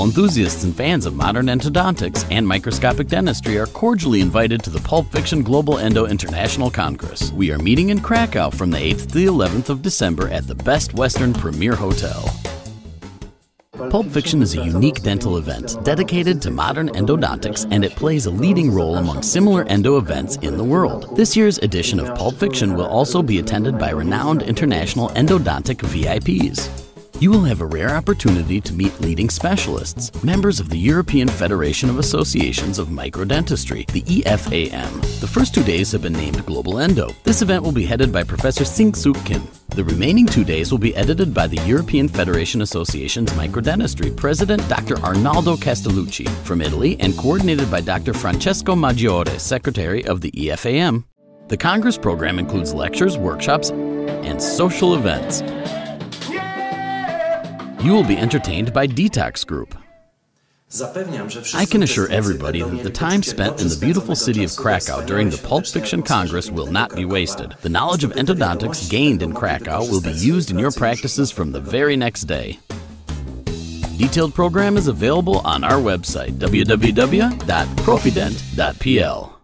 All enthusiasts and fans of modern endodontics and microscopic dentistry are cordially invited to the Pulp Fiction Global Endo International Congress. We are meeting in Krakow from the 8th to the 11th of December at the Best Western Premier Hotel. Pulp Fiction is a unique dental event dedicated to modern endodontics, and it plays a leading role among similar endo events in the world. This year's edition of Pulp Fiction will also be attended by renowned international endodontic VIPs. You will have a rare opportunity to meet leading specialists, members of the European Federation of Associations of Microdentistry, the EFAM. The first two days have been named Global Endo. This event will be headed by Professor Syngcuk Kim. The remaining two days will be edited by the European Federation Association's Microdentistry President Dr. Arnaldo Castellucci from Italy and coordinated by Dr. Francesco Maggiore, Secretary of the EFAM. The Congress program includes lectures, workshops, and social events. You will be entertained by Detox Group. I can assure everybody that the time spent in the beautiful city of Krakow during the Pulp Fiction Congress will not be wasted. The knowledge of endodontics gained in Krakow will be used in your practices from the very next day. Detailed program is available on our website www.profident.pl.